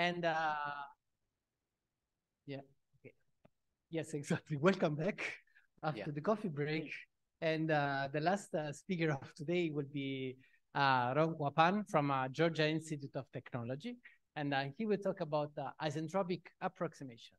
And uh, yeah, okay. yes, exactly. Welcome back after Yeah. the coffee break. And uh, the last uh, speaker of today will be uh, Ronghua Pan from uh, Georgia Institute of Technology. And uh, he will talk about uh, isentropic approximation.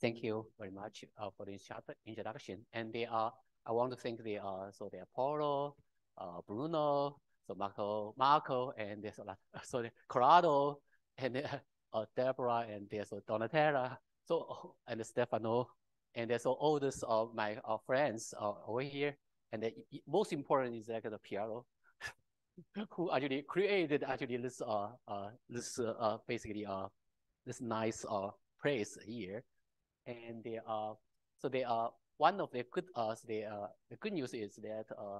Thank you very much uh, for the introduction. And they are, I want to thank the, uh, so the Apollo, uh, Bruno, so Marco, Marco, and there's a lot, so the Corrado, and uh, Deborah, and there's uh, Donatella, so, and Stefano, and there's all this, uh, my uh, friends uh, over here. And the most important is like the Piero, who actually created actually this, uh, uh, this, uh, uh, basically, uh, this nice, uh, place here and they are so they are one of the good uh they uh the good news is that uh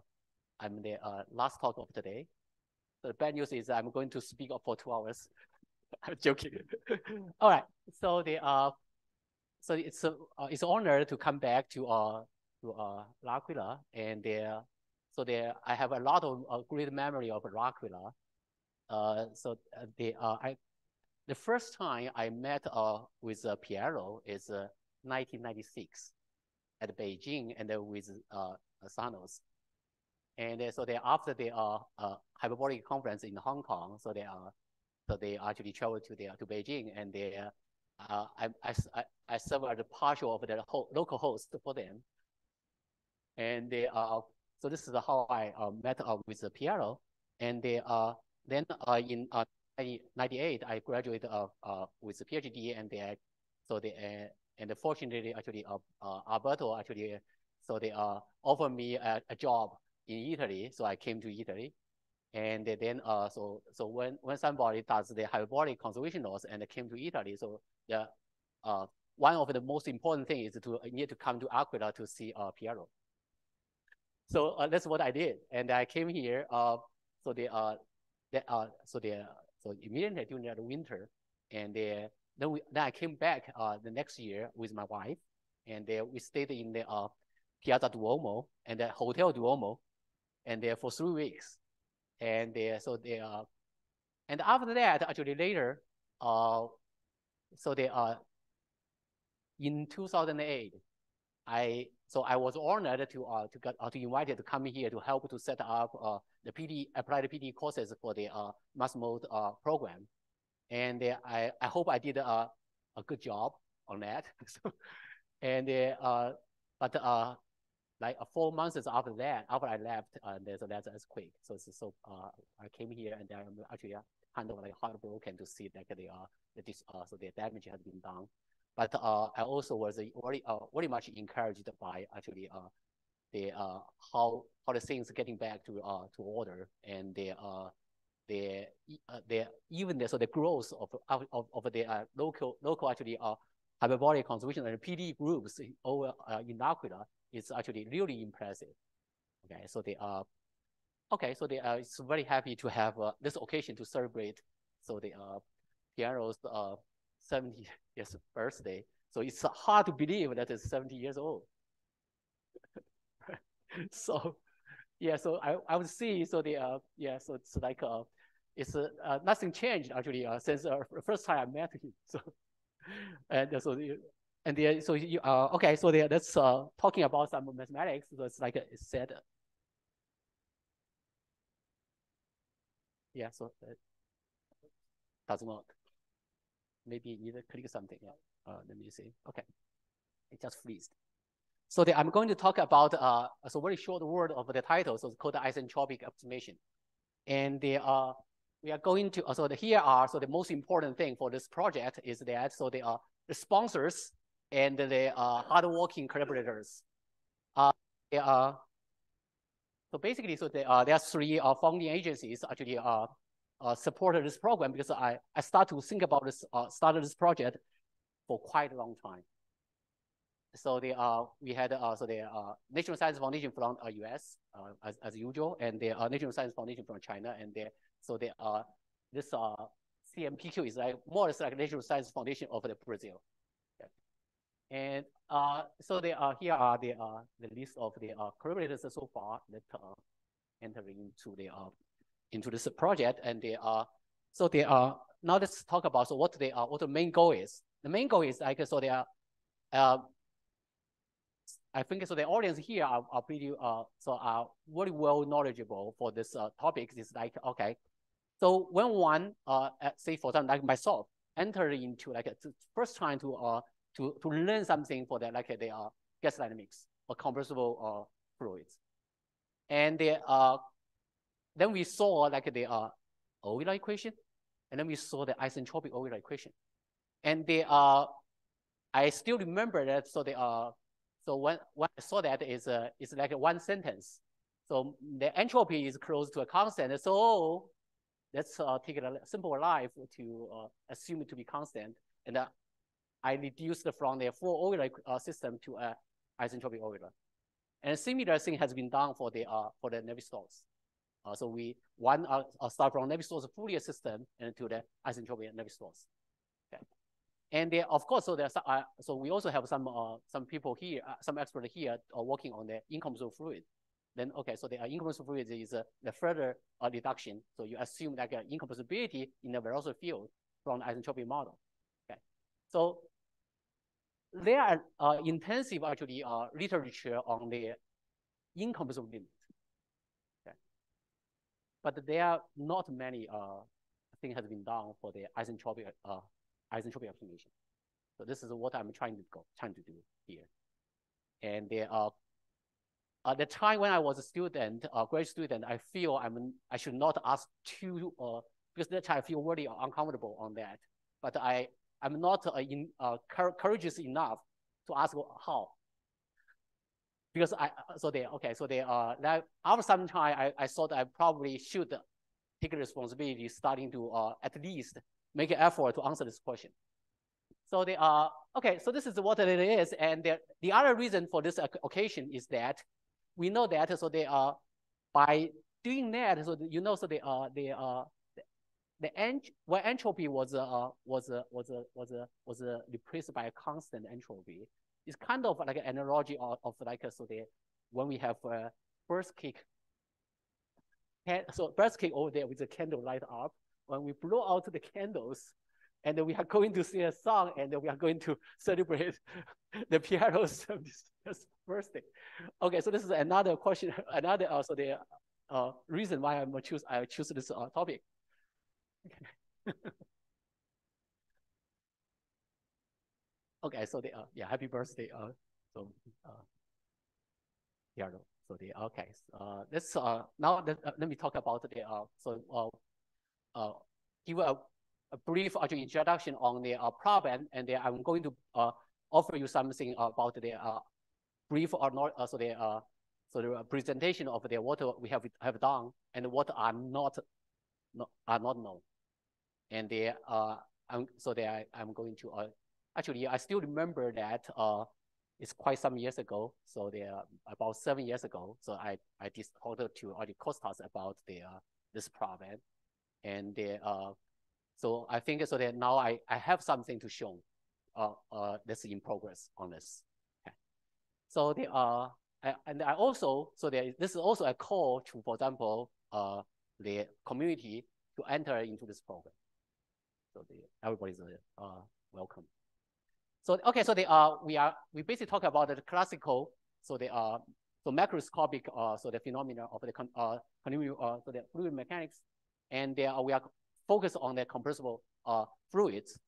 I'm the uh last talk of today. The bad news is I'm going to speak up for two hours. I'm joking. All right. So they uh so it's a uh, it's an honor to come back to uh to uh L'Aquila and there so there I have a lot of uh, great memory of L'Aquila. Uh so uh, they uh I the first time I met uh, with uh, Piero is uh, 1996 at Beijing and uh, with uh, Sanos. And uh, so they after the uh, uh, hyperbolic conference in Hong Kong, so they are so they actually traveled to the to Beijing and they uh, I, I, I, serve as a partial of the local host for them. And they uh, so this is how I uh, met uh, with uh, Piero. And they uh, then uh, in uh, 1998, I graduated uh, uh, with a PhD, and they, so they, uh, and fortunately, actually, uh, uh, Alberto actually, so they uh, offered me a, a job in Italy, so I came to Italy, and then uh, so so when when somebody does the hyperbolic conservation laws and came to Italy, so the uh, one of the most important things is to need to come to Aquila to see uh, Piero. So uh, that's what I did, and I came here. Uh, so they uh, they, uh, so they so immediately during the winter, and then we then I came back uh, the next year with my wife, and they, we stayed in the uh, Piazza Duomo and the Hotel Duomo, and there for three weeks, and they, so they uh, and after that actually later, uh, so they uh, in 2008, I so I was honored to uh to get uh, to invited to come here to help to set up uh the PD applied PD courses for the uh mass mode uh program, and uh, I I hope I did a a good job on that. so, and uh but uh like uh, four months after that after I left uh there's a quick so so uh I came here and I'm actually uh, kind of like heartbroken to see that the uh the this uh so the damage has been done. But uh, I also was uh, very uh, very much encouraged by actually uh, the uh, how how the things getting back to uh, to order and the uh, the uh, the even the so the growth of of, of the uh, local local actually uh, hyperbolic conservation and PD groups over uh, in Aquila is actually really impressive. Okay, so they are okay. So they are it's very happy to have uh, this occasion to celebrate. So they are Piero's uh 70 years birthday. So it's hard to believe that it's 70 years old. so yeah, so I, I would see, so the, uh, yeah, so it's like, uh, it's uh, uh, nothing changed actually uh, since uh, the first time I met him. So, and so, the, and so you, uh, okay, so the, that's uh, talking about some mathematics. So it's like it said, yeah, so that does not work. maybe you need to click something. Yeah. Uh, let me see. Okay. It just freezed. So the, I'm going to talk about uh, so very short word of the title. So it's called isentropic approximation. And the, uh, we are going to, uh, so the, here are, so the most important thing for this project is that, so the, uh, the sponsors and the uh, hardworking collaborators. Uh, they are, so basically, so the, uh, there are three uh, funding agencies actually uh, uh, supported this program because I, I start to think about this, uh, started this project for quite a long time. So the, uh, we had uh, so the uh, National Science Foundation from uh, US uh, as, as usual, and the uh, National Science Foundation from China, and the, so the, uh, this uh, CNPq is like more or less like National Science Foundation of the Brazil. And uh, so the, uh, here are the, uh, the list of the uh, collaborators so far that uh, enter into the uh, into this project, and they are so they are now let's talk about so what they are what the main goal is. The main goal is like so they are uh, I think so the audience here are, are pretty uh so are very well knowledgeable for this uh topic. It's like okay, so when one uh say for example like myself enter into like a, first trying to uh to to learn something for that like they are gas dynamics or compressible uh fluids, and they uh then we saw like the uh Euler equation, and then we saw the isentropic Euler equation, and they are I still remember that so they are so when, when I saw that is uh, it's like one sentence. So the entropy is close to a constant. So let's uh, take a simple life to uh, assume it to be constant. And uh, I reduced from the full Euler uh, system to a isentropic Euler. And similar thing has been done for the uh, for the Navier-Stokes. Uh, so we one uh, uh start from Navier-Stokes Fourier system and to the isentropic Navier-Stokes. And there, of course, so there's uh, so we also have some uh, some people here, uh, some experts here uh, working on the incompressible fluid. Then okay, so the uh, incompressible fluid is uh, the further uh, reduction. So you assume like uh, incompressibility in the velocity field from the isentropic model. Okay, so there are uh, intensive actually uh, literature on the incompressible limit. Okay, but there are not many uh things has been done for the isentropic uh isentropic approximation. So this is what I'm trying to go, trying to do here. And there are, at the time when I was a student, a graduate student, I feel I'm, I should not ask too, uh, because that time I feel really uncomfortable on that. But I, I'm not uh, in, uh, courageous enough to ask how. Because I, so they, okay, so they, uh, that after some time, I, I thought I probably should take responsibility starting to uh, at least make an effort to answer this question. So they are, okay, so this is what it is. And the, the other reason for this occasion is that we know that, so they are, by doing that, so you know, so they are, they are, the, ent when entropy was uh, was uh, was uh, was uh, was uh, replaced by a constant entropy. It's kind of like an analogy of, of like so the when we have a first kick. So first kick over there with the candle light up, when we blow out the candles, and then we are going to sing a song, and then we are going to celebrate the Piero's birthday. Okay, so this is another question, another also the uh, reason why I'm choose I choose this uh, topic. Okay. so they uh, yeah, happy birthday. Uh, so uh, Piero. So the okay, uh, let's uh now let, uh, let me talk about the uh so uh uh, give a, a brief introduction on the uh, problem, and then I'm going to uh, offer you something about the uh, brief or not, uh, so the uh, so the presentation of the what we have have done and what are not, not are not known, and the uh, I'm, so that I, I'm going to uh, actually I still remember that uh, it's quite some years ago. So they are about seven years ago. So I I just talked to Adi Kostas about the uh, this problem, and they, uh, so I think so that now I, I have something to show uh, uh, that's in progress on this. Okay. So they are, uh, and I also, so there, this is also a call to, for example, uh, the community to enter into this program. So the, everybody's uh, welcome. So, okay, so they are, we are, we basically talk about the classical, so they are, so macroscopic, uh, so the phenomena of the, uh, continuum, uh, so the fluid mechanics and are, we are focused on the compressible uh, fluids.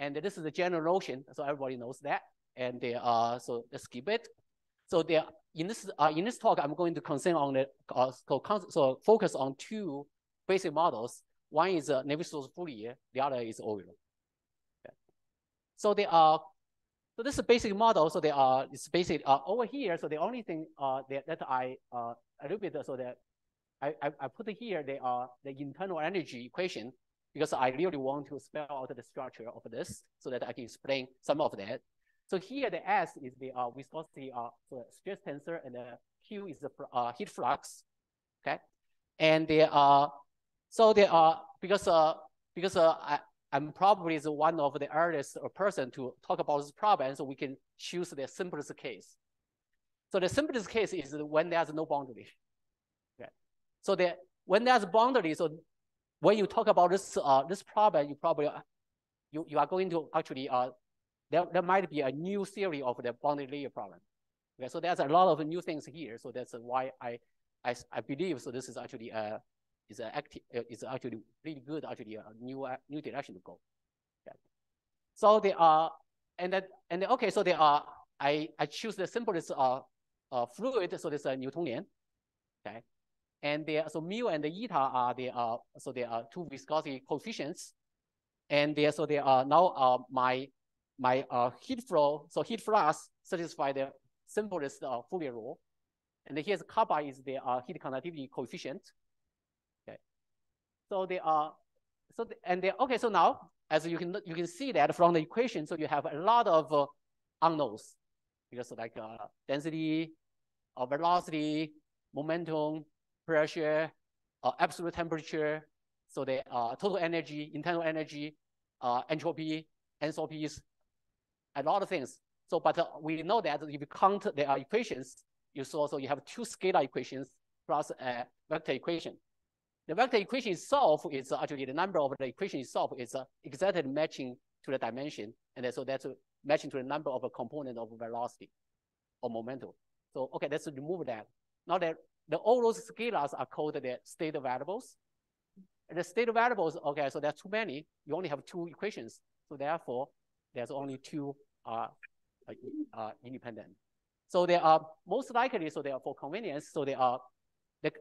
And this is the general notion, so everybody knows that. And they are, so let's skip it. So there, in this uh, in this talk, I'm going to concern on the uh, so, so focus on two basic models. One is uh, Navier-Stokes Fourier, the other is Euler. Okay. So they are so this is a basic model. So they are it's basic uh, over here. So the only thing uh, that, that I uh, a little bit so that I, I, I put here they are the internal energy equation because I really want to spell out the structure of this so that I can explain some of that. So here the S is the uh, viscosity uh, so stress tensor and the Q is the uh, heat flux, okay? And the uh, so the uh, because uh, because uh, I, I'm probably the one of the earliest person to talk about this problem, so we can choose the simplest case. So the simplest case is when there's no boundary. Okay. So that when there's boundary, so when you talk about this uh, this problem, you probably you you are going to actually uh there there might be a new theory of the boundary layer problem. Okay, so there's a lot of new things here. So that's why I I I believe so. This is actually a is active is actually really good actually a new uh, new direction to go. So they are and then and okay. So they are I I choose the simplest uh, uh fluid. So this is a Newtonian. Okay. And they, so mu and the eta are the uh, so they are two viscosity coefficients, and they so they are now uh, my my uh, heat flow so heat flux satisfy the simplest uh, Fourier rule, and here's kappa is the uh, heat conductivity coefficient. So they are so and they okay so now as you can you can see that from the equation so you have a lot of uh, unknowns because like uh, density, uh, velocity, momentum, pressure, uh, absolute temperature, so the uh, total energy, internal energy, uh, entropy, enthalpies, a lot of things. So, but uh, we know that if you count the uh, equations, you saw so you have two scalar equations plus a vector equation. The vector equation itself is actually the number of the equation itself is exactly matching to the dimension, and so that's matching to the number of a component of velocity or momentum. So okay, let's remove that. Now that the all those scalars are called the state variables. And the state variables, okay, so there's too many. You only have two equations. So therefore, there's only two uh, uh, independent. So they are most likely, so they are for convenience, so they are the,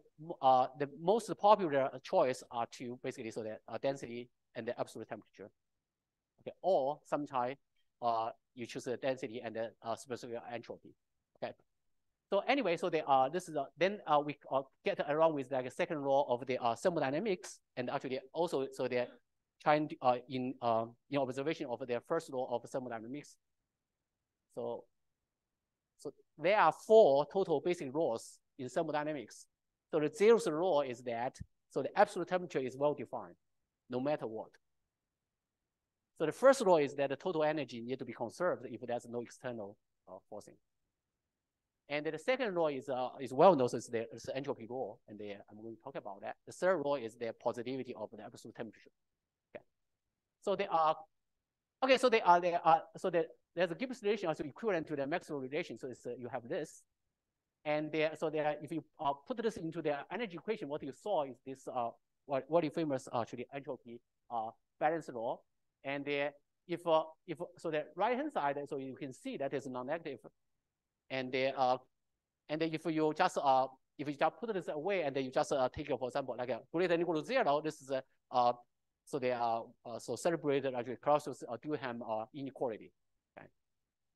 uh, the most popular choice are to basically so that uh, density and the absolute temperature. Okay, or sometimes uh, you choose the density and the uh, specific entropy. Okay, so anyway, so they are, this is, a, then uh, we uh, get around with like a second law of the uh, thermodynamics, and actually also, so they're trying to, uh, in, uh, in observation of their first law of thermodynamics. So, so there are four total basic laws in thermodynamics. So the zeroth law is that, so the absolute temperature is well defined, no matter what. So the first law is that the total energy need to be conserved if there's no external uh, forcing. And the second law is uh, is well known as the, the entropy law, and the, I'm going to talk about that. The third law is the positivity of the absolute temperature. Okay, so they are okay. So they are they are so that there's a Gibbs relation also equivalent to the Maxwell relation. So it's uh, you have this, and so if you uh, put this into the energy equation, what you saw is this uh what what you famous actually entropy uh balance law, and if uh, if so the right hand side so you can see that is non-negative and uh, and if you just uh, if you just put this away and then you just uh, take, for example, like greater than equal to zero, this is uh, so they are uh, so celebrated actually Clausius uh, uh, inequality.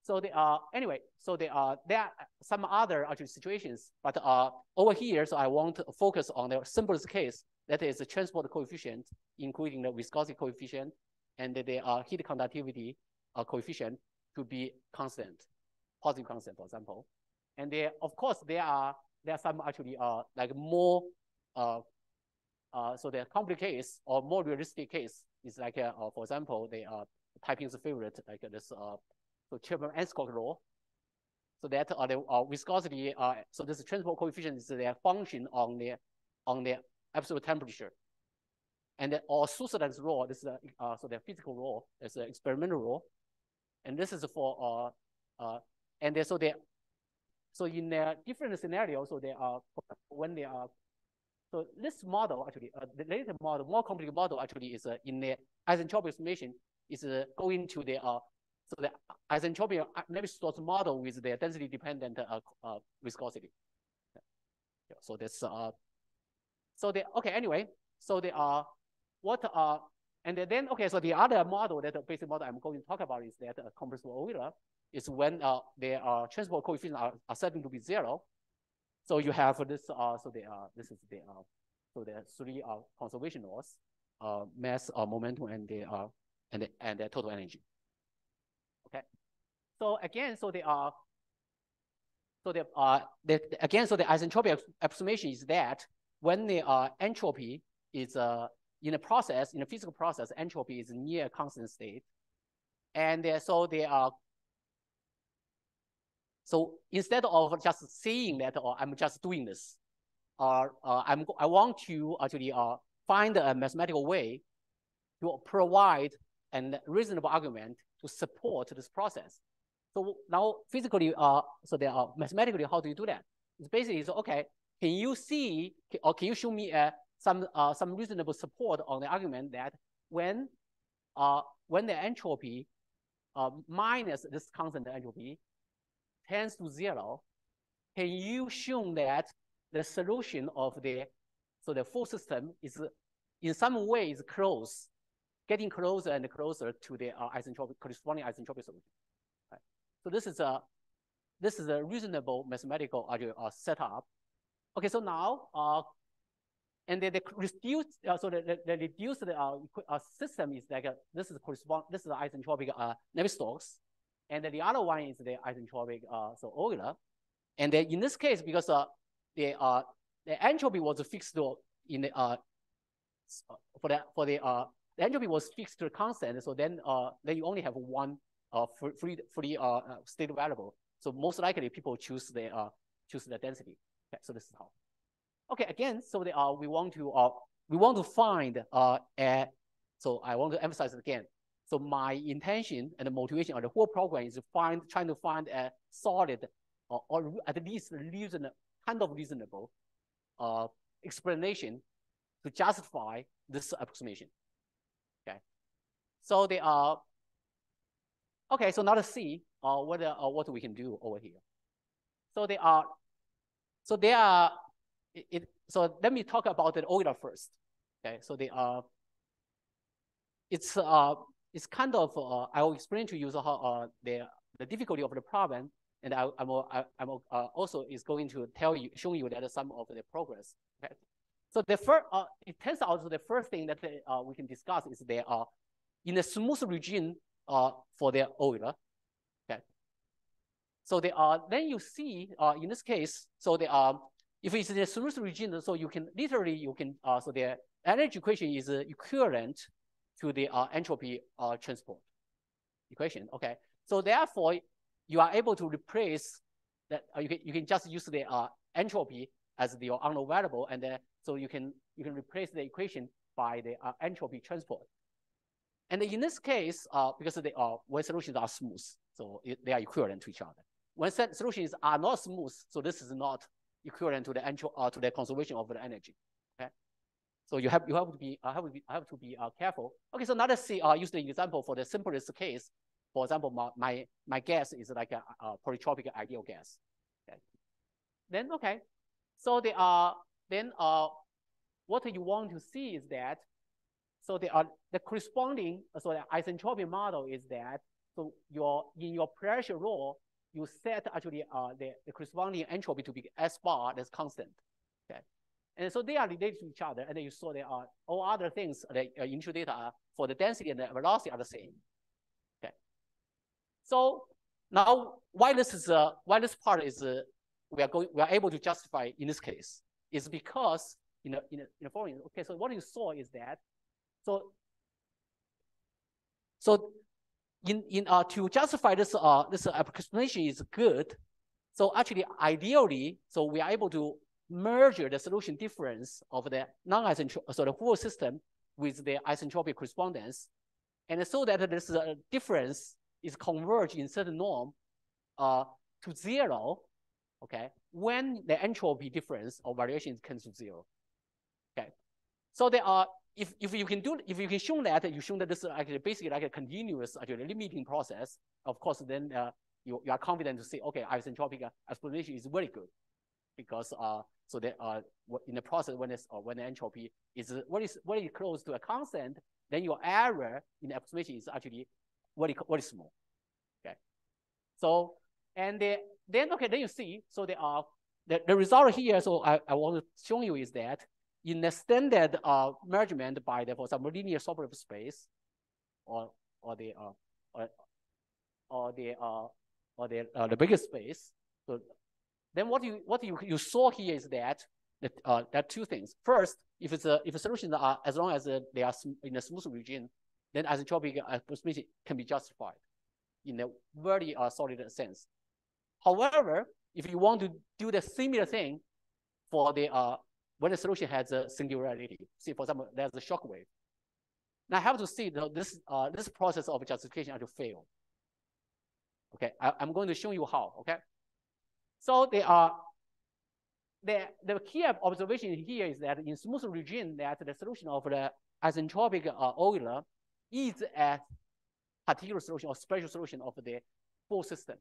So they are anyway. So they are there are some other actually situations, but uh, over here, so I want to focus on the simplest case that is the transport coefficient, including the viscosity coefficient and the uh, heat conductivity uh, coefficient to be constant positive constant, for example. And there, of course, there are there are some actually uh like more uh uh so the complex case or more realistic case is like uh, uh for example the uh Taiping's favorite like this uh so Chapman-Enskog law. So that uh, the uh, viscosity uh so this transport coefficient is their function on the on the absolute temperature. And then, or Sutherland's law, this is uh, so the physical law, is an experimental law. And this is for uh, uh, and so they, so in a different scenario, so they are, when they are, so this model actually, uh, the later model, more complicated model actually is uh, in the isentropic estimation is uh, going to the, uh, so the isentropic uh, Navier-Stokes model with the density dependent uh, uh, viscosity. Yeah, so this, uh, so the, okay, anyway, so they are, what are, and then, okay, so the other model, that the basic model I'm going to talk about is that uh, compressible Euler is when uh, their uh, transport coefficients are, are setting to be zero. So you have this, uh, so the, uh, this is the, uh, so the three uh, conservation laws, uh, mass, uh, momentum, and the, uh, and the, and the total energy. So again, so they are, so they are, the, again, so the isentropic approximation is that when the uh, entropy is uh, in a process, in a physical process, entropy is near constant state. And uh, so they are so instead of just saying that, or I'm just doing this, or uh, I'm I want to actually uh, find a mathematical way to provide a reasonable argument to support this process. So now physically, uh, so there are mathematically, how do you do that? It's basically, so, okay, can you see, or can you show me uh, some, uh, some reasonable support on the argument that when, uh, when the entropy uh, minus this constant entropy tends to zero, can you show that the solution of the, so the full system is in some way is close, getting closer and closer to the uh, isentropic, corresponding isentropic solution. So this is a, this is a reasonable mathematical uh, setup. Okay, so now, uh, and then the reduced, uh, so the, the, the reduced uh, uh, system is like, a, this is correspond, this is the isentropic uh, Navier-Stokes, and the other one is the isentropic, uh, so Euler. And then in this case, because uh, the uh, the entropy was fixed in the uh, for the for the uh the entropy was fixed to a constant, so then uh then you only have one uh free free uh, uh state variable. So most likely people choose the uh choose the density. Okay, so this is how. Okay, again, so the uh we want to uh we want to find uh a so I want to emphasize it again. So my intention and the motivation of the whole program is to find trying to find a solid or, or at least reason kind of reasonable uh, explanation to justify this approximation. Okay, so they are okay. So now let's see uh, what uh, what we can do over here. So they are so they are it, it so let me talk about the Euler first. Okay, so they are it's uh it's kind of uh, I will explain to you how uh, the the difficulty of the problem and I, am I'm uh, also is going to tell you, show you that some of the progress. Okay. So the first, uh, it turns out the first thing that uh, we can discuss is there are in a smooth region uh, for their Euler. Okay. So they are then you see uh, in this case, so they are if it's the smooth region, so you can literally you can uh, so the energy equation is uh, equivalent to the uh, entropy uh, transport equation. Okay. So therefore, you are able to replace that. Uh, you can you can just use the uh, entropy as the unknown variable, and then, so you can you can replace the equation by the uh, entropy transport. And in this case, uh, because the uh, when solutions are smooth, so it, they are equivalent to each other. When solutions are not smooth, so this is not equivalent to the uh, to the conservation of the energy. Okay, so you have you have to be uh, have to be have to be uh, careful. Okay, so now let's see. Uh, use the example for the simplest case. For example, my, my, my gas is like a, a polytropic ideal gas. Okay. Then, okay, so they are, then uh, what you want to see is that, so they are, the corresponding, so the isentropic model is that, so your, in your pressure law, you set actually uh, the, the corresponding entropy to be S bar that's constant. Okay. And so they are related to each other, and then you saw there are all other things that uh, initial data for the density and the velocity are the same. okay? So now why this is uh, why this part is uh, we are going we are able to justify in this case is because in a, in a, in a following okay so what you saw is that so so in in uh to justify this uh this approximation is good so actually ideally so we are able to merge the solution difference of the non-isentropic so the full system with the isentropic correspondence and so that this uh, difference is converged in certain norm uh, to zero, okay, when the entropy difference or variation is comes to zero. Okay. So there are if, if you can do if you can show that you show that this is actually basically like a continuous actually limiting process, of course then uh, you, you are confident to say, okay, isentropic explanation is very good because uh so that uh in the process when it's uh, when the entropy is very very close to a constant, then your error in the approximation is actually very, very small. Okay. So, and the, then, okay, then you see, so there are, the, the result here, so I, I want to show you is that in the standard uh, measurement by the, for example, linear Sobolev space, or, or the, uh, or, or the, uh, or the, uh, the biggest space, so then what you, what you, you saw here is that, that uh, there are two things. First, if it's a, if a solution are, as long as uh, they are in a smooth region, then isentropic approximation can be justified in a very uh, solid sense. However, if you want to do the similar thing for the uh, when the solution has a singularity. See, for example, there's a shock wave. Now I have to see that this uh, this process of justification actually fail. Okay, I, am going to show you how. Okay, so they are the the key observation here is that in smooth regime that the solution of the isentropic uh, Euler is a particular solution or special solution of the full system.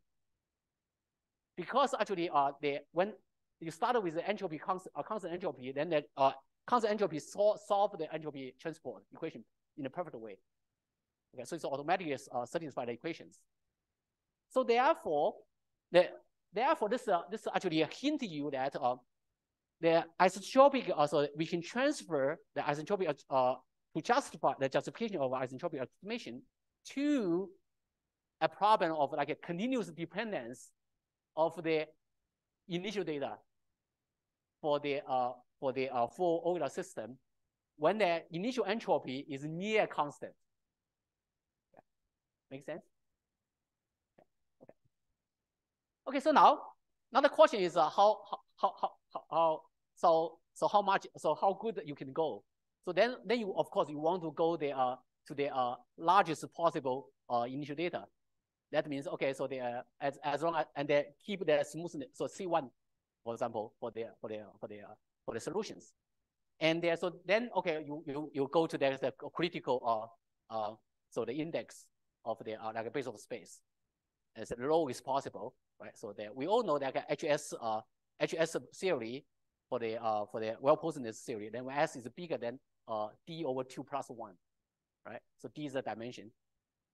Because actually, uh, the when you start with the entropy constant, uh, constant entropy, then the uh, constant entropy sol solve the entropy transport equation in a perfect way. Okay, so it's automatically uh, satisfy the equations. So therefore, the therefore this uh, this actually a hint to you that uh, the isentropic also we can transfer the isentropic uh, to justify the justification of isentropic estimation to a problem of like a continuous dependence of the initial data for the uh, for the uh, full Euler system when the initial entropy is near constant. Yeah. Make sense? Okay. okay, so now now the question is uh, how, how how how how so so how much so how good you can go. So then then you of course you want to go the uh to the uh largest possible uh initial data. That means okay, so they are, as as long as and they keep their smoothness. So C1, for example, for their, for their, for the uh, for the solutions. And there, so then okay, you you you go to the, the critical uh uh so the index of the uh, like a Besov space as low as possible, right? So that we all know that HS uh HS theory for the uh for the well posedness theory, then when S is bigger than uh D over two plus one, right? So D is the dimension.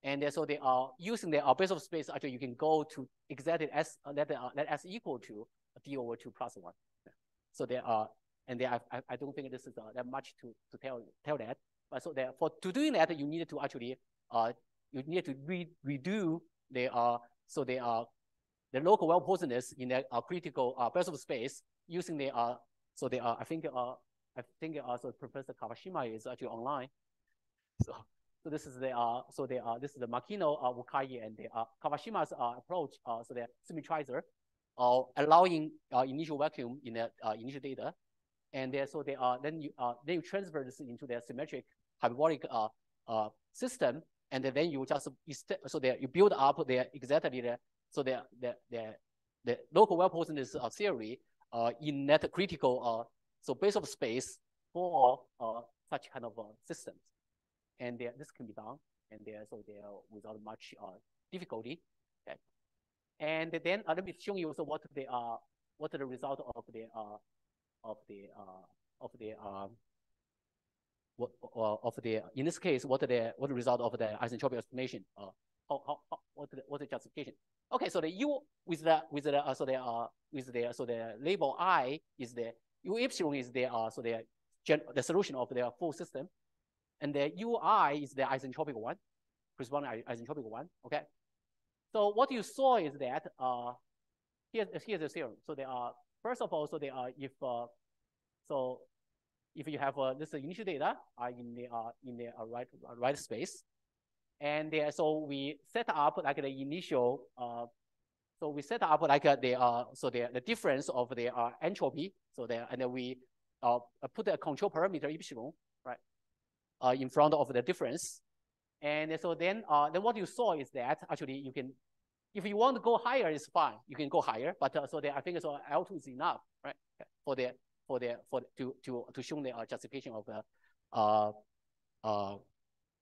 And so they are using the uh, Besov space. Actually, you can go to exactly s uh, let uh, let s equal to d over two plus one. So they are, and they are, I, I don't think this is uh, that much to to tell tell that. But so that for to doing that, you need to actually uh you need to re redo the uh so they are the local well posedness in the uh, critical uh, of space using the uh so they are I think uh I think also Professor Kawashima is actually online. So so this is the uh, so the uh, this is the Makino, uh, and the uh, Kawashima's uh, approach. Uh, so the symmetrizer, uh, allowing uh, initial vacuum in the uh, initial data, and there, so they are then you uh, then you transfer this into the symmetric hyperbolic uh, uh, system, and then you just so you build up the exactly the so the the the, local well posedness uh, theory uh, in that critical uh, so Besov space for uh, such kind of uh, systems and this can be done, and there so there without much uh, difficulty. Okay. And then uh, let me show you so what the uh what the result of the uh of the uh of the um what uh, of the in this case what the what the result of the isentropic explanation uh how, how, how what the what the justification okay so the u with the with the uh, so the uh with the so the label i is the u epsilon is the uh so the gen the solution of the full system and the UI is the isentropic one, corresponding isentropic one, okay? So what you saw is that, uh, here's, here's the theorem. So there are, first of all, so there are, if, uh, so if you have uh, this initial data uh, in the, uh, in the uh, right, uh, right space, and there, so we set up like the initial, uh, so we set up like uh, the, uh, so the, the difference of the uh, entropy, so there, and then we uh, put a control parameter epsilon uh, in front of the difference. And so then, uh, then what you saw is that actually you can, if you want to go higher, it's fine. You can go higher, but uh, so I think so L2 is enough, right? For the, for the, for to, to, to show the uh, justification of the, uh, uh,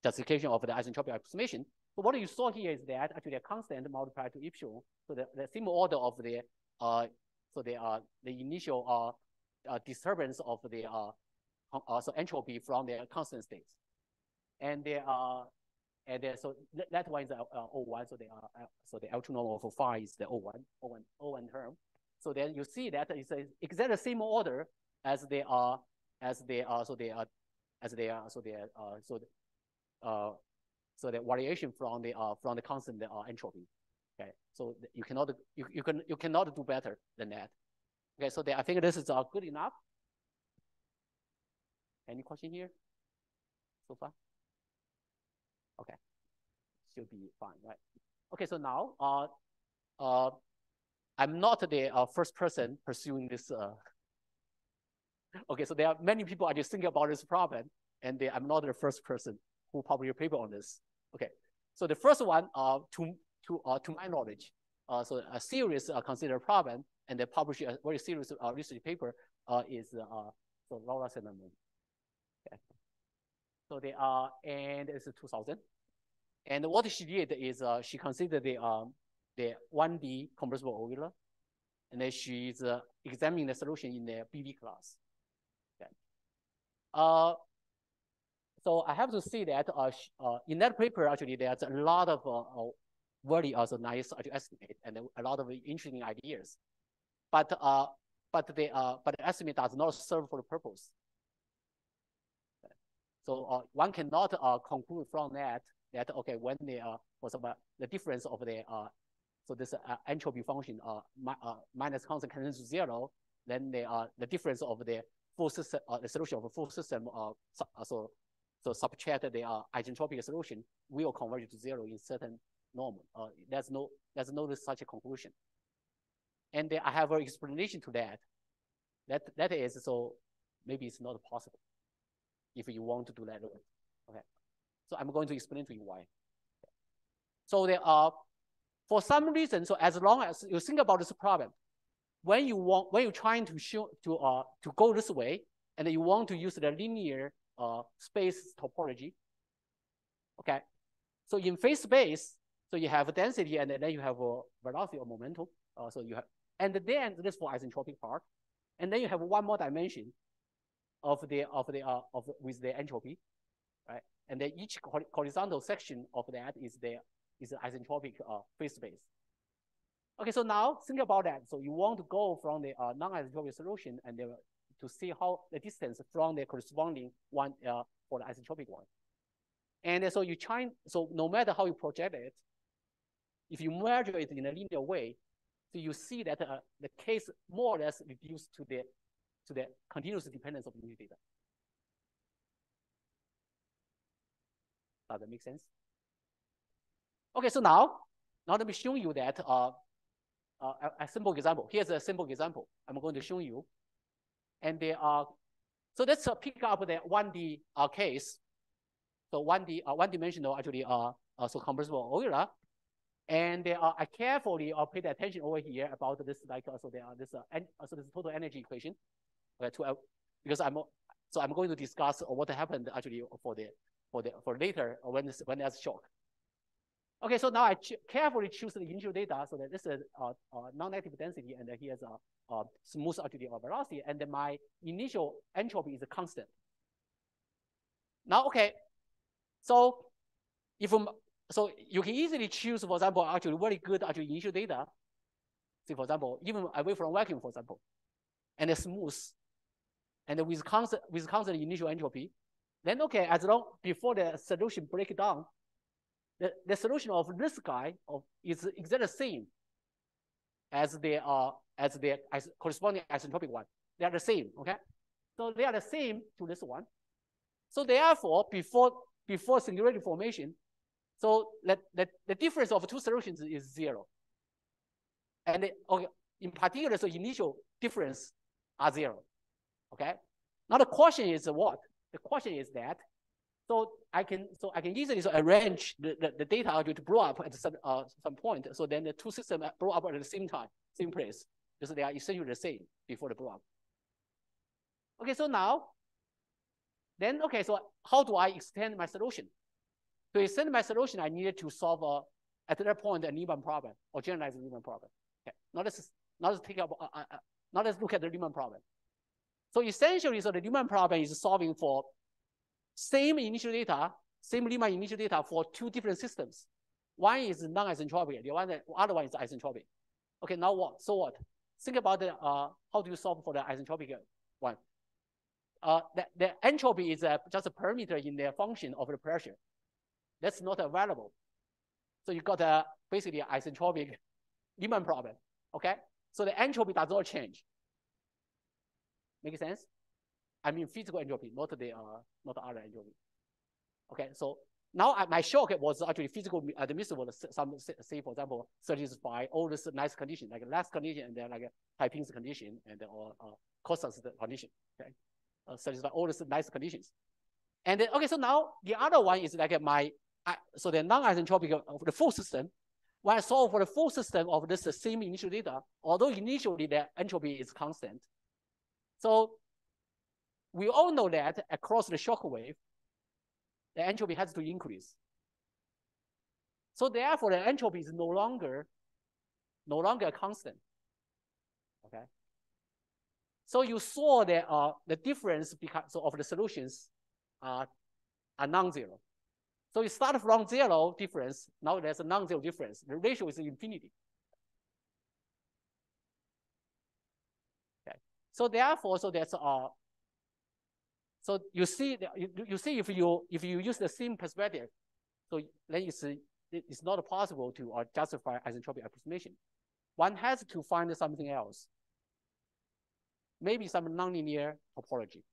justification of the isentropic approximation. So what you saw here is that actually a constant multiplied to epsilon. So the, the same order of the, uh, so the, uh, the initial, uh, uh, disturbance of the, uh, uh, so entropy from the constant states. And they are, and they, so that one is uh, O1, so they are, uh, so the L2 normal for phi is the O1, O1, O1 term. So then you see that it's exactly the same order as they are, as they are, so they are, as they are, so they are, uh, so, the, uh, so the variation from the, uh, from the constant uh, entropy. Okay, so you cannot, you, you can, you cannot do better than that. Okay, so they, I think this is uh, good enough. Any question here so far? Okay, should be fine, right? Okay, so now, uh, uh, I'm not the uh, first person pursuing this uh, okay, so there are many people are just thinking about this problem, and they, I'm not the first person who published a paper on this. Okay, so the first one, uh, to to uh, to my knowledge, uh, so a serious uh, considered problem, and they published a very serious uh, research paper uh, is uh, so Laura Saint-Raymond. So they are, and it's 2000. And what she did is uh, she considered the um, the 1D compressible Euler, and then she's uh, examining the solution in the BV class. Okay. Uh, so I have to say that uh, uh, in that paper, actually, there's a lot of uh, uh very also nice to estimate and a lot of interesting ideas. But uh, but the uh, but the estimate does not serve for the purpose. So uh, one cannot uh, conclude from that that okay when the uh, for example the difference of the uh, so this uh, entropy function uh, mi uh minus constant tends to zero, then the uh, the difference of the full system uh, the solution of a full system uh, uh so so subtract the uh, isentropic solution will converge to zero in certain norm. Uh, there's no there's no such a conclusion. And I have an explanation to that. That that is so maybe it's not possible if you want to do that. Okay. So I'm going to explain to you why. So there are for some reason, so as long as you think about this problem, when you want when you're trying to show to uh to go this way and you want to use the linear uh space topology. Okay. So in phase space, so you have a density and then you have a velocity or momentum. Uh, so you have, and then this for isentropic part. And then you have one more dimension of the, of the, uh, of with the entropy, right? And then each horizontal section of that is the, is the isentropic uh, phase space. Okay, so now think about that. So you want to go from the uh, non-isentropic solution and then to see how the distance from the corresponding one uh, for the isentropic one. And so you try, so no matter how you project it, if you measure it in a linear way, so you see that uh, the case more or less reduced to the to the continuous dependence of unit data. Does that make sense? Okay, so now, now let me show you that uh, uh, a, simple example. Here's a simple example I'm going to show you. And there are, so let's uh, pick up the 1D uh, case. So 1D, uh, one dimensional actually, uh, uh, so compressible Euler. And uh, I carefully uh, paid attention over here about this, like, uh, so there are this, uh, en so this total energy equation, okay, to, uh, because I'm, so I'm going to discuss what happened actually for the, for the, for later when when there's shock. Okay, so now I ch carefully choose the initial data so that this is uh, uh, non-negative density and here's a, a smooth actually a velocity and my initial entropy is a constant. Now, okay, so if so you can easily choose, for example, actually very good actually initial data. See, for example, even away from vacuum, for example, and it's smooth, and with constant with constant initial entropy, then okay, as long before the solution break down, the, the solution of this guy of is exactly the same as the uh as the as corresponding isentropic one. They are the same, okay? So they are the same to this one. So therefore, before before singularity formation, so that, that the difference of two solutions is zero. And okay, in particular, so initial difference are zero. Okay. Now the question is what? The question is that so I can so I can easily so arrange the, the, the data to blow up at some uh, some point. So then the two systems blow up at the same time, same place, because they are essentially the same before the blow up. Okay, so now then okay, so how do I extend my solution? To extend my solution, I needed to solve a, at that point a Riemann problem or generalized Riemann problem. Okay, now let's now let's take up uh, uh, now let's look at the Riemann problem. So essentially, so the Riemann problem is solving for same initial data, same Riemann initial data for two different systems. One is non-isentropic, the other one is isentropic. Okay, now what? So what? Think about the uh, how do you solve for the isentropic one? Uh, the, the entropy is just a parameter in the function of the pressure. That's not available. So you got a basically isentropic Riemann problem. Okay, so the entropy does not change. Make sense? I mean physical entropy, not the uh, not other entropy. Okay, so now my shock was actually physical admissible, some say for example, satisfy all this nice condition, like Lax condition and then like Taiping's condition and or uh, Costa's condition, okay? Uh, satisfy all these nice conditions. And then, okay, so now the other one is like my, so the non-isentropic of the full system, when I solve for the full system of this same initial data, although initially the entropy is constant. So we all know that across the shock wave, the entropy has to increase. So therefore, the entropy is no longer, no longer a constant. Okay. So you saw that uh, the difference because so of the solutions are, are non-zero. So you start from zero difference, now there's a non-zero difference. The ratio is infinity. So therefore, so there's uh, so you see, you, you see if you if you use the same perspective, so then it's it's not possible to uh, justify isentropic approximation. One has to find something else. Maybe some nonlinear topology.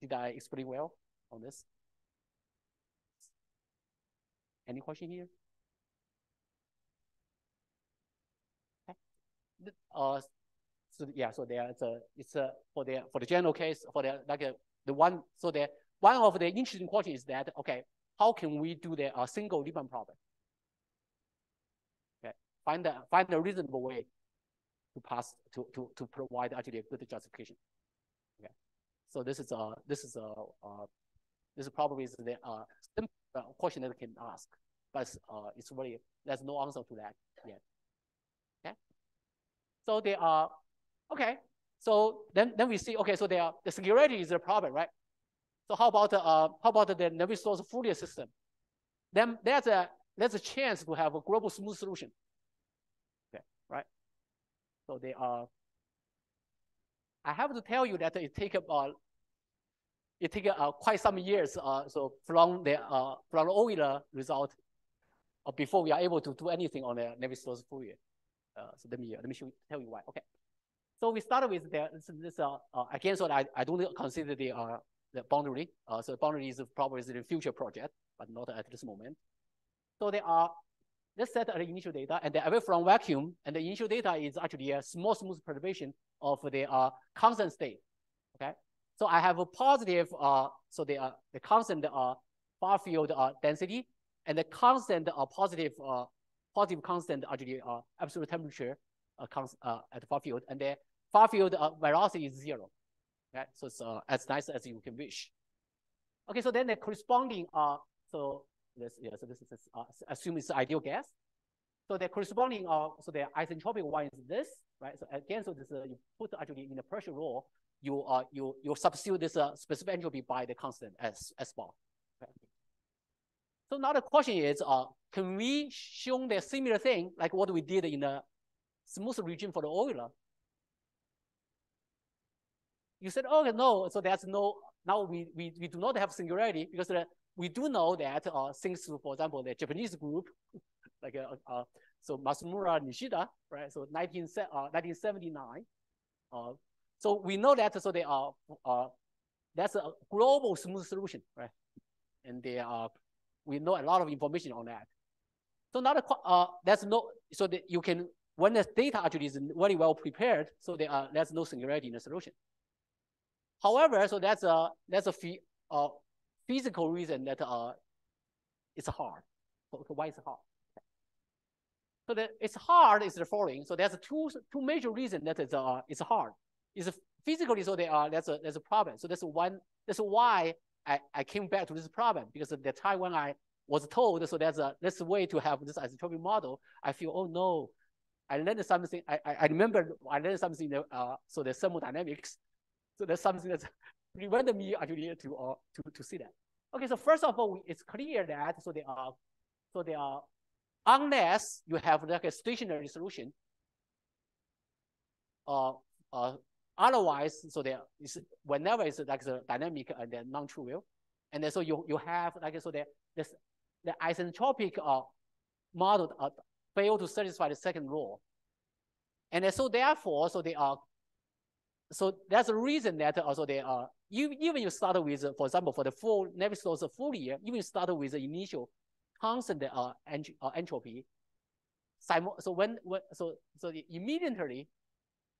Did I explain well on this? Any question here? Uh, so yeah, so there it's a it's a for the for the general case for the like a, the one so the one of the interesting questions is that okay, how can we do the uh, singular limit problem? Okay, find a find a reasonable way to pass to to to provide actually a good justification. Okay, So this is a this is a uh, this probably is the uh, simple question that can ask, but uh, it's really there's no answer to that yet. So they are okay. So then then we see okay. So they are the singularity is a problem, right? So how about uh how about the Navier-Stokes Fourier system? Then there's a there's a chance to have a global smooth solution. Okay, right? So they are. I have to tell you that it take about it take uh, quite some years uh, so from the uh, from the Euler result uh, before we are able to do anything on the Navier-Stokes Fourier. Uh, so let me let me show, tell you why. Okay, so we started with the, this, this uh, uh, again. So I, I don't consider the uh, the boundary. Uh, so the boundary is probably the future project, but not at this moment. So there are let's set the initial data and they're away from vacuum, and the initial data is actually a small smooth perturbation of the uh, constant state. Okay, so I have a positive, uh, so the, uh, the constant uh, far field uh, density and the constant uh, positive, uh, positive constant actually uh, absolute temperature uh, uh, at the far field and the far field uh, velocity is zero. Okay, so it's uh, as nice as you can wish. Okay, so then the corresponding, uh, so this, yeah, so this is, uh, assume it's ideal gas. So the corresponding, uh, so the isentropic one is this, right? So again, so this, uh, you put actually in the pressure rule, you uh, you you substitute this uh, specific entropy by the constant S S bar. Okay. So now the question is, uh, can we show the similar thing like what we did in the smooth region for the Euler? You said, oh no, so there's no now we we, we do not have singularity because uh, we do know that uh, thanks to, for example, the Japanese group, like uh, uh, so Matsumura Nishida, right? So 19, uh, 1979, uh, so we know that so they are uh, that's a global smooth solution, right? And they are we know a lot of information on that. So now the, uh, that's no so that you can when the data actually is very well prepared, so there are there's no singularity in the solution. However, so that's a that's a uh, physical reason that uh, it's hard. Why is it hard? So that it's hard is the following. So there's two two major reasons that it's uh it's hard is physically so they are that's a that's a problem. So that's one that's why I, I came back to this problem because at the time when I was told so there's a that's a way to have this isentropic model, I feel oh no, I learned something. I I, remember I learned something. Uh, so the thermodynamics. So there's something that prevented me actually to uh to to see that. Okay, so first of all, it's clear that so they are so they are unless you have like a stationary solution. Uh, uh, Otherwise, so there is whenever it's like the dynamic and then non-trivial, and then so you you have like so there this the isentropic uh, model uh, fail to satisfy the second law, and then so therefore so they are so that's the reason that also they are, even, even you start with, for example, for the full Navier-Stokes Fourier, even you start with the initial constant uh, ent uh, entropy. So when, when so so immediately,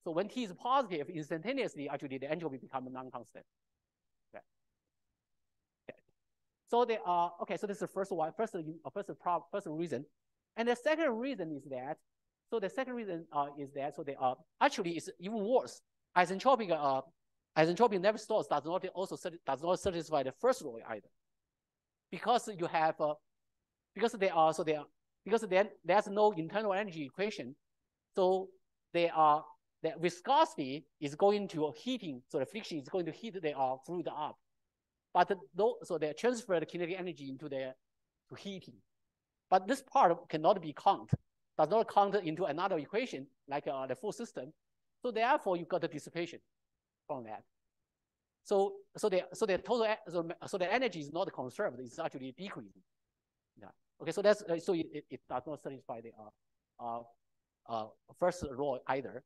so when t is positive, instantaneously actually the entropy becomes non-constant. Okay. okay. So they are okay. So this is the first one, first first first reason, and the second reason is that. So the second reason uh, is that so they are actually it's even worse. Isentropic uh, isentropic Navier-Stokes does not also does not satisfy the first law either, because you have uh, because they are so they are because then there's no internal energy equation, so they are the viscosity is going to heating, so the friction is going to heat the uh, fluid up, but though so they transfer the kinetic energy into the to heating, but this part cannot be count, does not count into another equation like uh, the full system, so therefore you got the dissipation from that. So so the so the total so, so the energy is not conserved; it's actually decreasing. Yeah. Okay, so that's uh, so it, it does not satisfy the uh, uh, uh, first law either.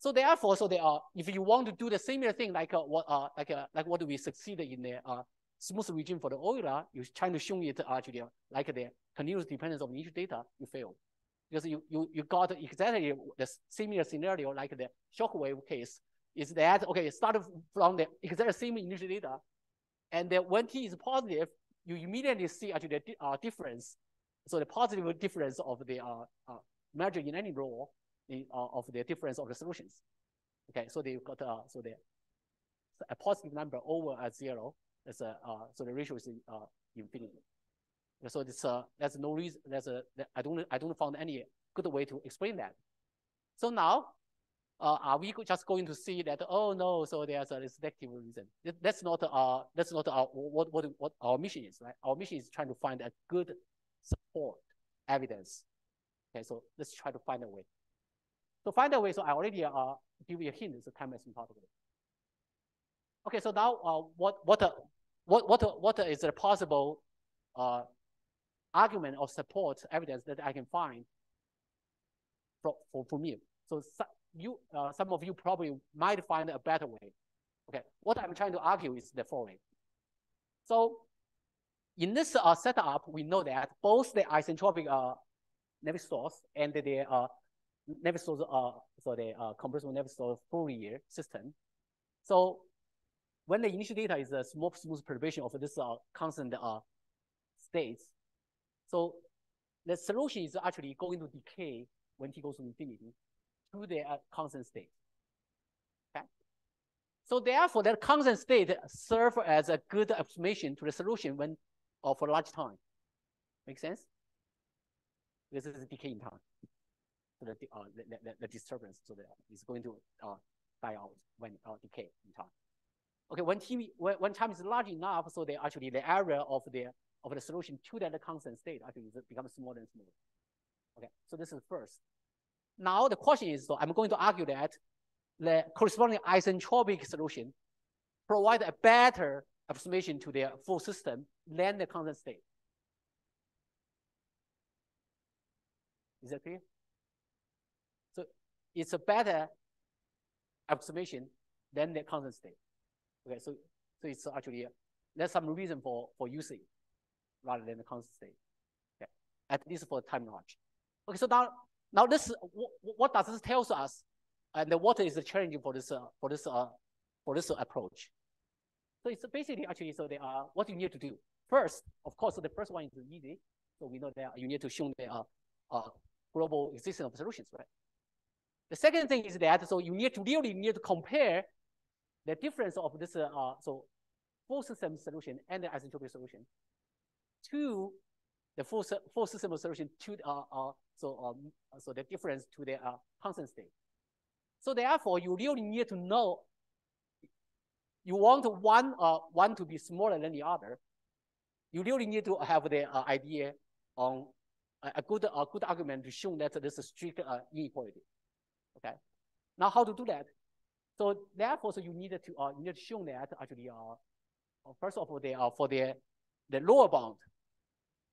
So therefore, so they are if you want to do the similar thing like uh, what uh, like uh, like what we succeeded in the uh, smooth regime for the Euler, you're trying to show it actually like the continuous dependence of initial data, you fail because you you you got exactly the similar scenario like the shockwave case. Is that okay? Start from the exact same initial data, and then when t is positive, you immediately see actually the uh, difference. So the positive difference of the uh, uh, measure in any law in, uh, of the difference of the solutions. Okay, so they've got uh, so the a positive number over a zero. That's a uh, so the ratio is uh, infinity. So this uh, there's no reason. There's a I don't I don't find any good way to explain that. So now uh, are we just going to see that, oh no, so there's a selective reason? That's not, uh, that's not our, what, what, what our mission is, right? Our mission is trying to find a good support evidence. Okay, so let's try to find a way. So find a way, so I already uh, give you a hint, a time asymptotic. Okay, so now uh, what, what, uh, what, what, what is the possible uh, argument or support evidence that I can find for, for, for me? So you, uh, some of you probably might find a better way. Okay, what I'm trying to argue is the following. So in this uh, setup, we know that both the isentropic uh, Navier-Stokes and the uh, Navier-Stokes, uh, so the uh, compressible Navier-Stokes Fourier system. So when the initial data is a small smooth perturbation of this uh, constant uh, states, so the solution is actually going to decay when t goes to infinity to the uh, constant state. Okay. So therefore, that constant state serve as a good approximation to the solution when or for large time. Make sense? This is decay in time. The, uh, the, the, the, disturbance so that is going to uh, die out when uh, decay in time. Okay, when, t, when, when time is large enough, so they actually the area of the of the solution to that constant state actually becomes smaller and smaller. Okay, so this is first. Now the question is, so I'm going to argue that the corresponding isentropic solution provide a better approximation to the full system than the constant state. Is that clear? It's a better approximation than the constant state. Okay, so so it's actually there's some reason for for using rather than the constant state. Okay, at least for time knowledge. Okay, so now now this, what does this tell us? And what is the challenge for this, uh, for this, uh, for this approach? So it's basically actually, so they are, what you need to do. First, of course, so the first one is easy. So we know that you need to show the uh, uh, global existence of solutions, right? The second thing is that, so you need to really need to compare the difference of this, uh, so full system solution and the isentropic solution to the full, full system solution to uh, uh, so um, so the difference to the uh, constant state. So therefore, you really need to know. You want one uh one to be smaller than the other. You really need to have the uh, idea on a, a good a good argument to show that this is strict uh, inequality. Okay. Now, how to do that? So therefore, so you need to uh, you need to show that actually uh, first of all, the uh, for the the lower bound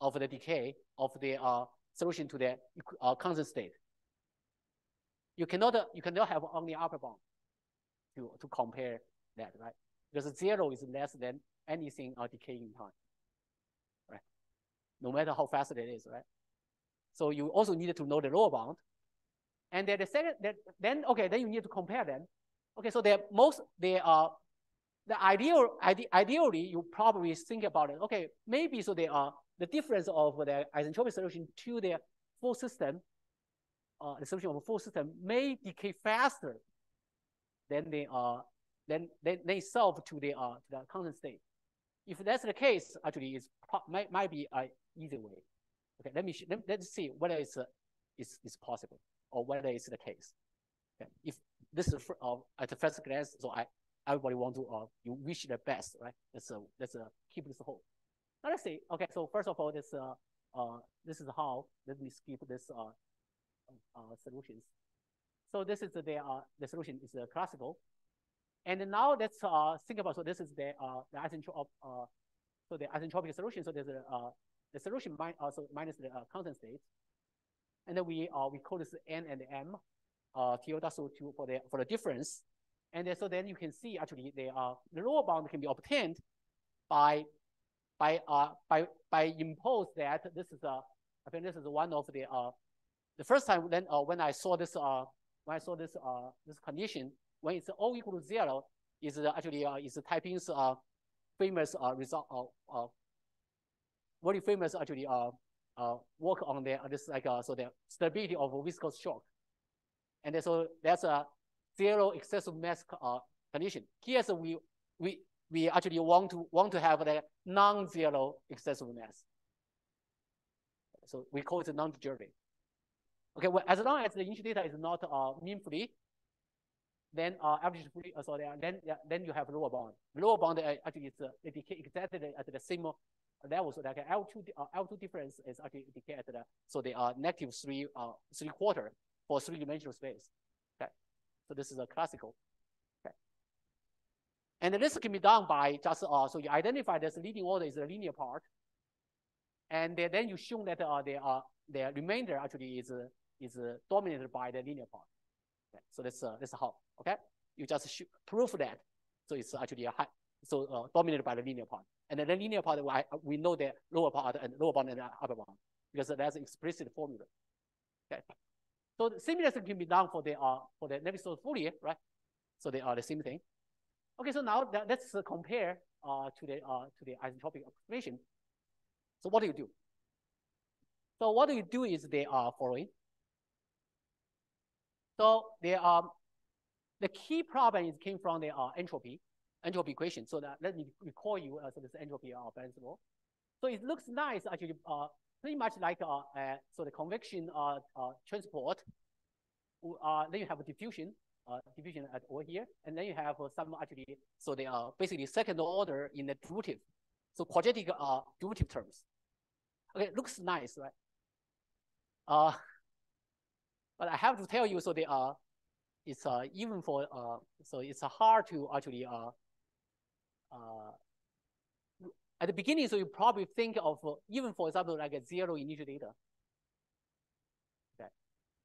of the decay of the uh, solution to the uh, constant state. You cannot, you cannot have only upper bound. to, to compare that, right? Because zero is less than anything uh, decaying time, right? No matter how fast it is, right? So you also need to know the lower bound. And then the second, then, okay, then you need to compare them. Okay, so they're most, they are, the ideal, ide ideally, you probably think about it. Okay, maybe so they are, the difference of the isentropic solution to the full system, uh, the solution of a full system may decay faster than they are, then they, they solve to the, uh, to the constant state. If that's the case, actually, it's might, might be an easy way. Okay, let me let, let's see whether it's, uh, it's, it's possible or whether it's the case. Okay. If this is uh, at the first glance, so I everybody want to uh, you wish the best, right? Let's uh, let's uh, keep this hope. Now let's see. Okay, so first of all, this uh, uh this is how. Let me skip this uh, uh solutions. So this is the uh the solution is uh, classical, and now let's uh think about. So this is the uh the isentropic uh so the isentropic solution. So there's a uh the solution mi also minus the uh, constant state. And then we uh, we call this n and m uh, to for the for the difference. And then, so then you can see actually the uh, the lower bound can be obtained by by uh by by impose that this is a uh, think this is one of the uh the first time then uh, when I saw this uh when I saw this uh this condition when it's o equal to zero is actually uh, is Tai-Ping's uh famous uh result of uh, very famous actually uh, uh, work on the this like uh, so the stability of viscous shock, and so that's a zero excessive mass uh, condition. Here, so we we we actually want to want to have the non-zero excessive mass. So we call it non-degenerate. Okay, well, as long as the initial data is not uh, mean free, then uh, average free, uh, so then then you have lower bound. Lower bound uh, actually is uh, exactly at the same level. So like L2 uh, L2 difference is actually decay at the so they are negative three uh three quarter for three dimensional space. Okay, so this is a classical. Okay, and this can be done by just uh so you identify this leading order is the linear part, and then you show that uh the uh the remainder actually is uh, is uh, dominated by the linear part. Okay, so that's uh, that's how. Okay, you just prove that. So it's actually a high, so uh, dominated by the linear part. And then the linear part, we know the lower part and lower bound and upper bound because that's explicit formula. Okay. So the similar thing can be done for the uh for the Navier-Stokes Fourier, right? So they are the same thing. Okay, so now that, let's compare uh to the uh to the isentropic approximation. So what do you do? So what do you do is they are following. So the um the key problem is came from the uh, entropy entropy equation. So that let me recall you uh, so this entropy of principle. So it looks nice actually, uh, pretty much like uh, uh so the convection uh, uh transport. Uh, then you have a diffusion, uh, diffusion at over here, and then you have uh, some actually so they are basically second order in the derivative, so quadratic uh derivative terms. Okay, looks nice, right? Uh, but I have to tell you, so they are it's uh, even for uh, so it's uh, hard to actually uh, uh, at the beginning, so you probably think of uh, even for example like a zero initial data. Okay,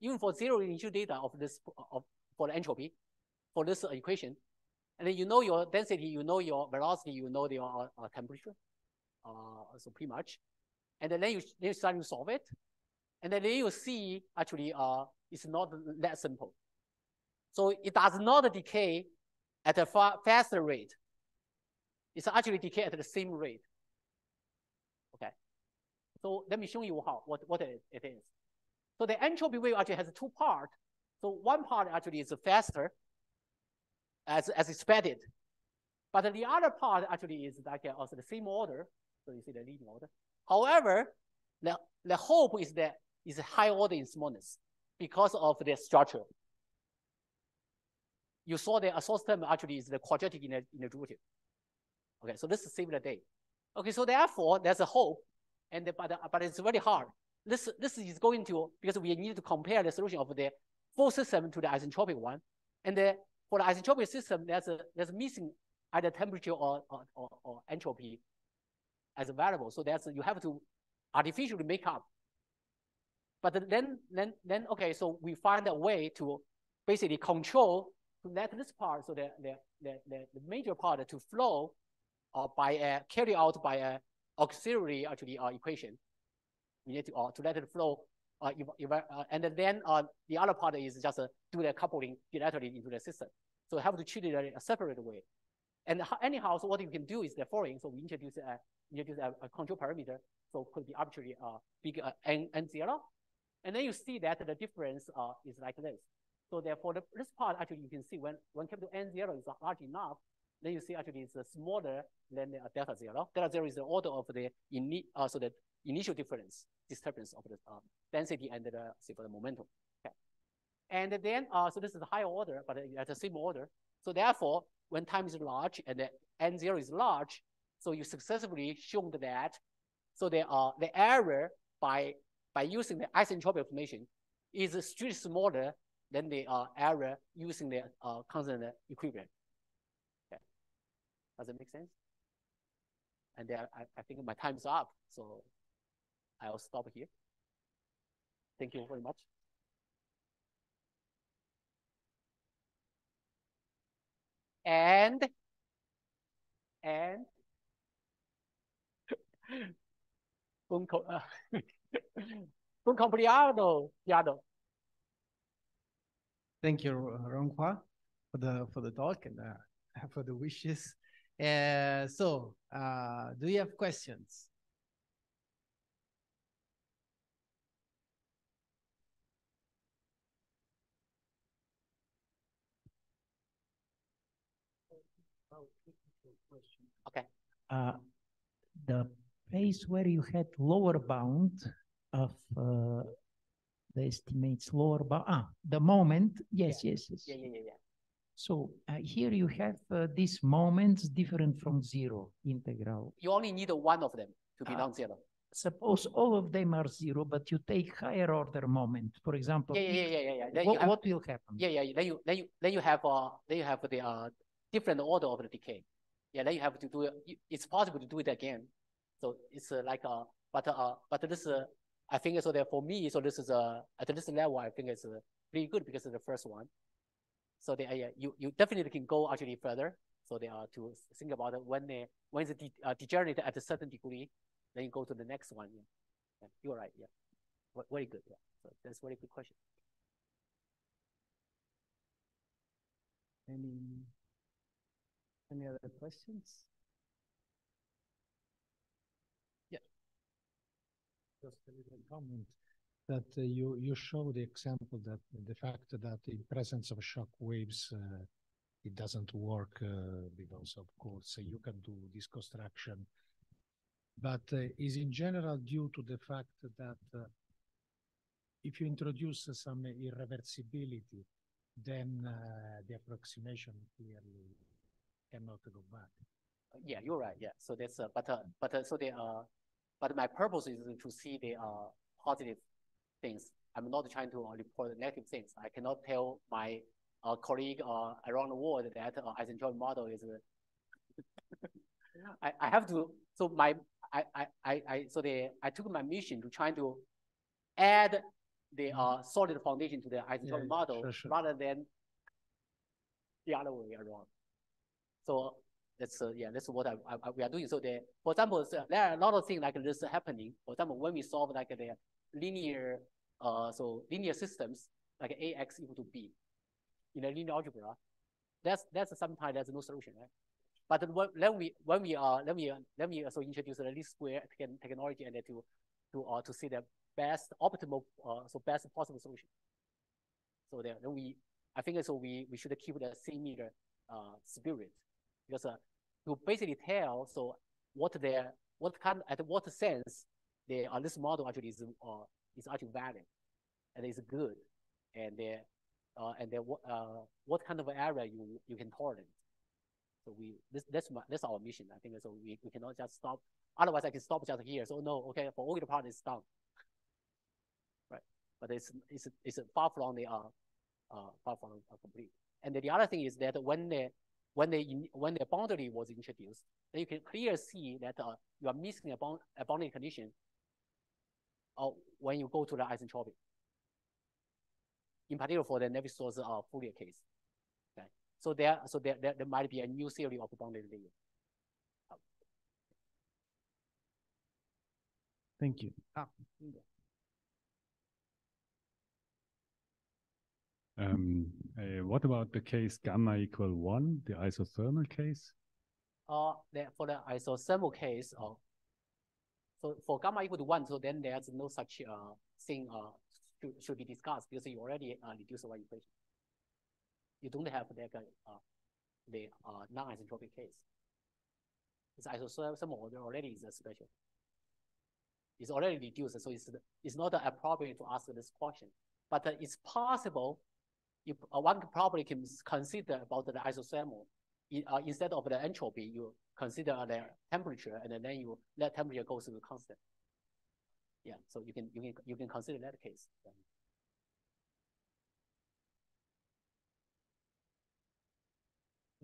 even for zero initial data of this of for the entropy, for this equation, and then you know your density, you know your velocity, you know your uh, temperature, uh, so pretty much, and then you then you start to solve it, and then you see actually uh it's not that simple. So it does not decay at a faster rate it's actually decay at the same rate. Okay. So let me show you how what, what it, it is. So the entropy wave actually has two parts. So one part actually is faster as, as expected. But the other part actually is like uh, also the same order. So you see the leading order. However, the, the hope is that is high order in smallness because of the structure. You saw the term actually is the quadratic in the, in the derivative. Okay, so this is similar day. Okay, so therefore there's a hope, and the, but but it's very hard. This this is going to because we need to compare the solution of the full system to the isentropic one, and the, for the isentropic system there's a there's missing either temperature or or, or, or entropy as a variable. So that's you have to artificially make up. But then then then okay, so we find a way to basically control to let this part, so the, the, the, the major part to flow uh, by a, carry out by a auxiliary actually uh, equation. Need to, uh, to let it flow uh, uh, and then uh, the other part is just uh, do the coupling directly into the system. So you have to treat it in a, separate way. And anyhow, so what you can do is the following. So we introduce a, introduce a, a control parameter. So could be arbitrary uh, big uh, n, n zero. And then you see that the difference uh, is like this. So therefore, the, this part actually you can see when, when capital N zero is large enough, then you see actually it's smaller than the delta zero. Delta zero is the order of the ini uh, so the initial difference, disturbance of the uh, density and the say for the momentum. Okay. And then uh, so this is a higher order, but at the same order. So therefore, when time is large and the n zero is large, so you successfully shown that so the uh the error by by using the isentropic approximation is strictly smaller than the uh, error using the uh, constant equilibrium. Does it make sense? And then I, I think my time's up, so I'll stop here. Thank you very much. And, and, un, un compleado, Thank you, Ronghua, for the for the talk and uh, for the wishes. Uh, so, uh, do you have questions? Okay. Uh, the place where you had lower bound of uh, the estimates lower bound, ah, the moment, yes, yeah. yes, yes. Yeah, yeah, yeah, yeah. So uh, here you have uh, these moments different from zero integral. You only need one of them to be Uh, non-zero. Suppose all of them are zero, but you take higher order moment. For example, Yeah, yeah, yeah, yeah, yeah. Then what, have, what will happen? yeah, yeah. Then you then you then you have uh then you have the uh different order of the decay. Yeah, then you have to do it. It's possible to do it again. So it's uh, like uh but uh but this uh I think so that for me so this is uh at this level I think it's uh, pretty good because of the first one. So they, uh, you you definitely can go actually further. So they are to think about it when they when it's de uh, degenerate at a certain degree, then you go to the next one. Yeah, yeah you're right. Yeah, Ve- very good. Yeah, so that's very good question. Any any other questions? Yeah. Just a little comment that uh, you you show the example that the fact that in presence of shock waves uh, it doesn't work uh, because of course you can do this construction, but uh, is in general due to the fact that uh, if you introduce some irreversibility, then uh, the approximation clearly cannot go back. Yeah, you're right. Yeah, so that's but but so the but my purpose is to see the positive things. I'm not trying to uh, report the negative things. I cannot tell my uh, colleague uh, around the world that uh, isentropic model is. Uh, I, I have to. So my I, I I so the I took my mission to try to add the uh solid foundation to the isentropic yeah, model sure, sure. rather than the other way around. So that's uh, yeah, that's what I, I, I- we are doing. So the for example, so there are a lot of things like this happening. For example, when we solve like the linear uh so linear systems like ax equal to b in a linear algebra, that's that's sometimes there's no solution, right? But when, then we when we uh then we then we also introduce the least square technology and to to uh to see the best optimal uh so best possible solution. So there then we I think so we we should keep the similar uh spirit because uh, to basically tell so what their what kind at what sense the uh, this model actually is uh is actually valid and is good and uh and then what uh what kind of error you you can tolerate. So we this that's my that's our mission. I think so we, we cannot just stop. Otherwise, I can stop just here. So no, okay, for all the part is done. Right, but it's it's it's far from the uh uh far from uh, complete. And the other thing is that when the when the when the boundary was introduced, then you can clearly see that uh, you are missing a, bound, a boundary condition. Uh, when you go to the isentropic, in particular for the Navier-Stokes uh, Fourier case. Okay, So there, so there, there, there might be a new theory of bounded layer. Thank you. Ah, Um, uh, what about the case gamma equal one, the isothermal case? Uh, there, for the isothermal case, uh, so for gamma equal to one, so then there's no such uh, thing uh, should, should be discussed because you already uh, reduce one equation. You don't have like uh, the uh, non-isentropic case. It's isothermal already is a special. It's already reduced, so it's it's not appropriate to ask this question. But uh, it's possible if uh, one probably can consider about the isothermal uh, instead of the entropy, you consider the temperature, and then you let temperature go to the constant. Yeah, so you can you can you can consider that case.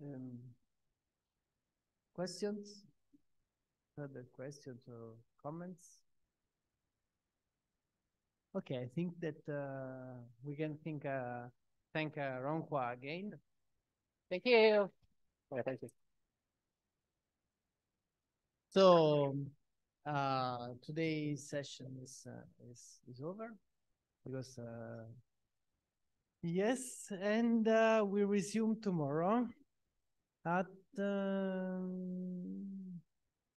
Um, questions? Further questions or comments? Okay, I think that uh, we can think, uh, thank uh, Ronghua again. Thank you. Thank you. So uh, today's session is uh, is is over because uh, yes, and uh, we resume tomorrow at. Um,